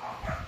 power.